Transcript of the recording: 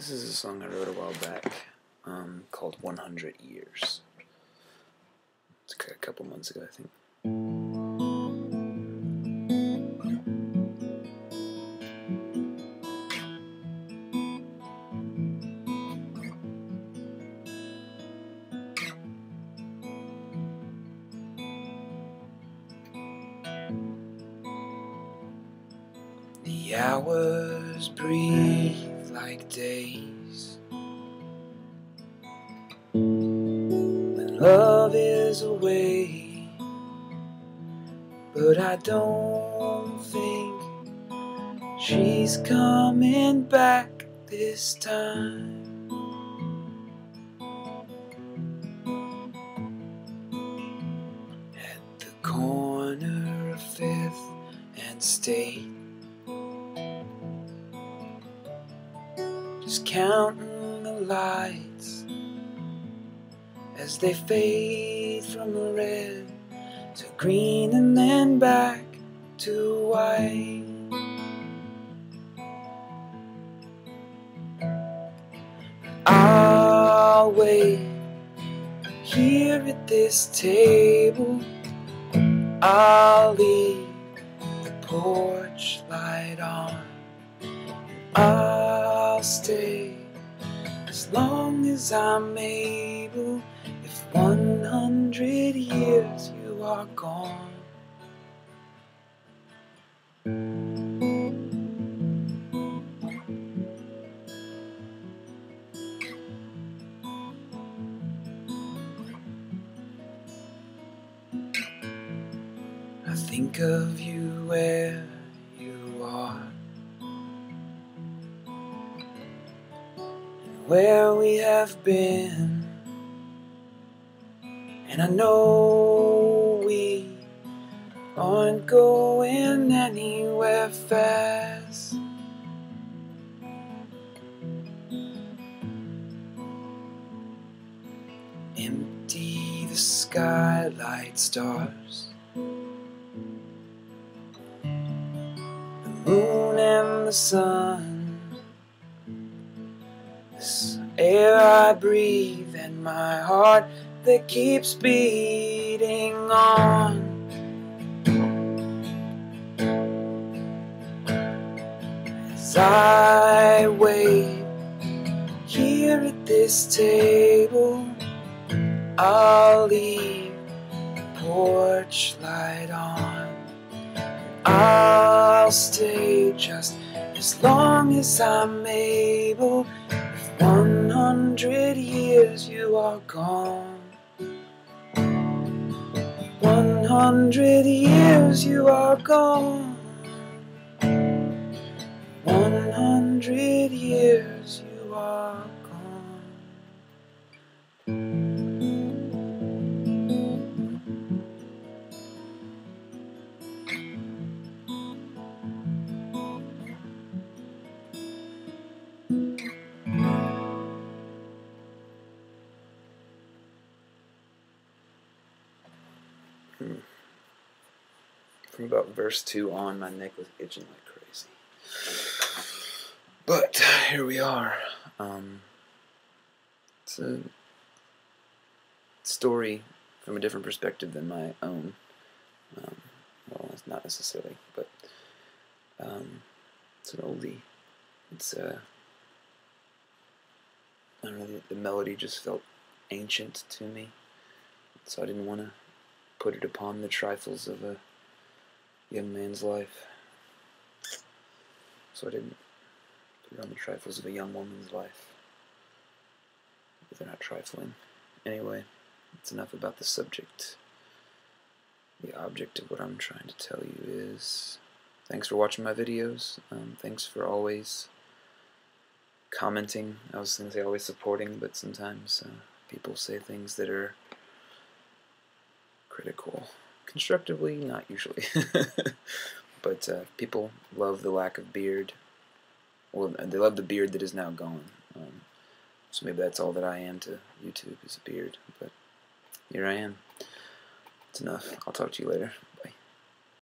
This is a song I wrote a while back um, called 100 Years. It's a couple months ago, I think. The hours breathe like days when love is away, but I don't think she's coming back this time. At the corner of Fifth and State. Just counting the lights as they fade from red to green and then back to white. I'll wait here at this table. I'll leave the porch light on. Stay as long as I'm able. If 100 years you are gone. I think of you where where we have been. And I know we aren't going anywhere fast. Empty the skylight stars. The moon and the sun. This air I breathe and my heart that keeps beating on. As I wait here at this table, I'll leave the porch light on. I'll stay just as long as I'm able. If 100 years you are gone, 100 years you are gone. 100 years you are gone. From about verse 2 on, my neck was itching like crazy. But here we are. Um, it's a story from a different perspective than my own. Um, well, it's not necessarily, but um, it's an oldie. It's uh, I don't know. The, the melody just felt ancient to me, so I didn't want to put it upon the trifles of a young man's life. So I didn't put it on the trifles of a young woman's life. But they're not trifling. Anyway, it's enough about the subject. The object of what I'm trying to tell you is thanks for watching my videos. Um, thanks for always commenting. I was going to say always supporting, but sometimes uh, people say things that are critical. Constructively, not usually. but uh, people love the lack of beard. Well, they love the beard that is now gone. Um, so maybe that's all that I am to YouTube is a beard. But here I am. It's enough. I'll talk to you later.